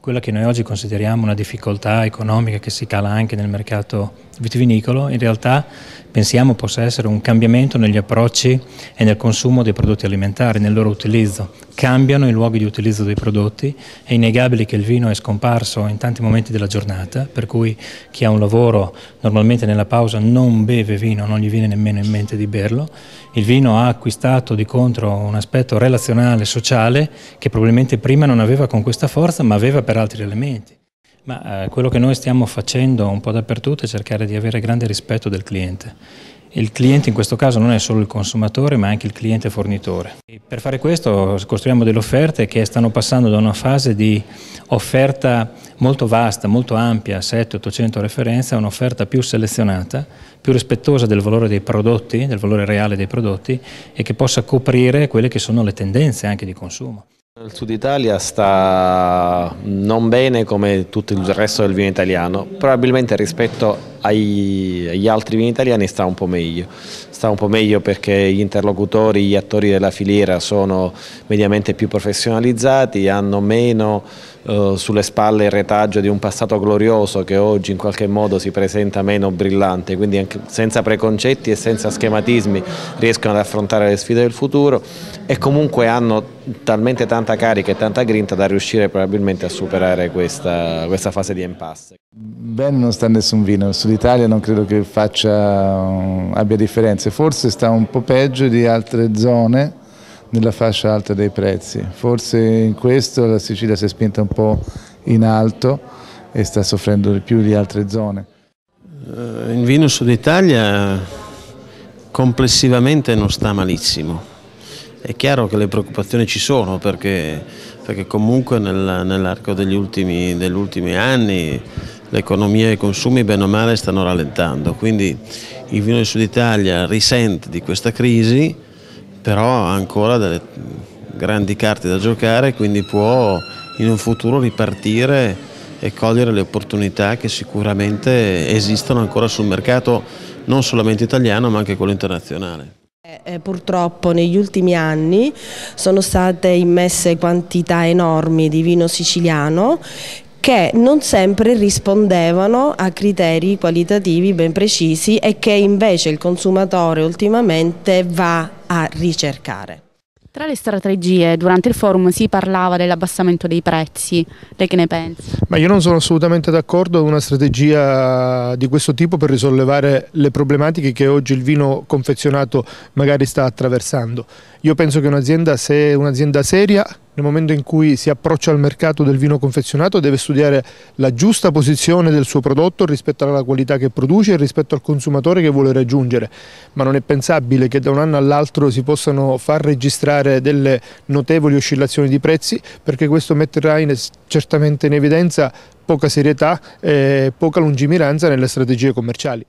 quella che noi oggi consideriamo una difficoltà economica che si cala anche nel mercato vitivinicolo, in realtà pensiamo possa essere un cambiamento negli approcci e nel consumo dei prodotti alimentari, nel loro utilizzo. Cambiano i luoghi di utilizzo dei prodotti, è innegabile che il vino è scomparso in tanti momenti della giornata, per cui chi ha un lavoro normalmente nella pausa non beve vino, non gli viene nemmeno in mente di berlo. Il vino ha acquistato di contro un aspetto relazionale, sociale, che probabilmente prima non aveva con questa forza, ma aveva per altri elementi. Ma eh, quello che noi stiamo facendo un po' dappertutto è cercare di avere grande rispetto del cliente. Il cliente in questo caso non è solo il consumatore ma anche il cliente fornitore. E per fare questo costruiamo delle offerte che stanno passando da una fase di offerta molto vasta, molto ampia, 700-800 referenze, a un'offerta più selezionata, più rispettosa del valore dei prodotti, del valore reale dei prodotti e che possa coprire quelle che sono le tendenze anche di consumo. Il Sud Italia sta non bene come tutto il resto del vino italiano, probabilmente rispetto agli altri vini italiani sta un po' meglio. Sta un po' meglio perché gli interlocutori, gli attori della filiera sono mediamente più professionalizzati, hanno meno eh, sulle spalle il retaggio di un passato glorioso che oggi in qualche modo si presenta meno brillante, quindi anche senza preconcetti e senza schematismi riescono ad affrontare le sfide del futuro e comunque hanno talmente tanta carica e tanta grinta da riuscire probabilmente a superare questa, questa fase di impasse. Bene non sta nessun vino, il Sud Italia non credo che faccia, abbia differenze, forse sta un po' peggio di altre zone nella fascia alta dei prezzi, forse in questo la Sicilia si è spinta un po' in alto e sta soffrendo di più di altre zone. Eh, il vino Sud Italia complessivamente non sta malissimo, è chiaro che le preoccupazioni ci sono perché, perché comunque nel, nell'arco degli ultimi, degli ultimi anni l'economia e i consumi bene o male stanno rallentando, quindi il vino del Sud Italia risente di questa crisi, però ha ancora delle grandi carte da giocare, quindi può in un futuro ripartire e cogliere le opportunità che sicuramente esistono ancora sul mercato non solamente italiano ma anche quello internazionale. Eh, eh purtroppo negli ultimi anni sono state immesse quantità enormi di vino siciliano che non sempre rispondevano a criteri qualitativi ben precisi e che invece il consumatore ultimamente va a ricercare. Tra le strategie durante il forum si parlava dell'abbassamento dei prezzi, lei che ne pensa? Ma io non sono assolutamente d'accordo con una strategia di questo tipo per risollevare le problematiche che oggi il vino confezionato magari sta attraversando. Io penso che un'azienda, se è un'azienda seria, nel momento in cui si approccia al mercato del vino confezionato deve studiare la giusta posizione del suo prodotto rispetto alla qualità che produce e rispetto al consumatore che vuole raggiungere, ma non è pensabile che da un anno all'altro si possano far registrare delle notevoli oscillazioni di prezzi perché questo metterà in, certamente in evidenza poca serietà e poca lungimiranza nelle strategie commerciali.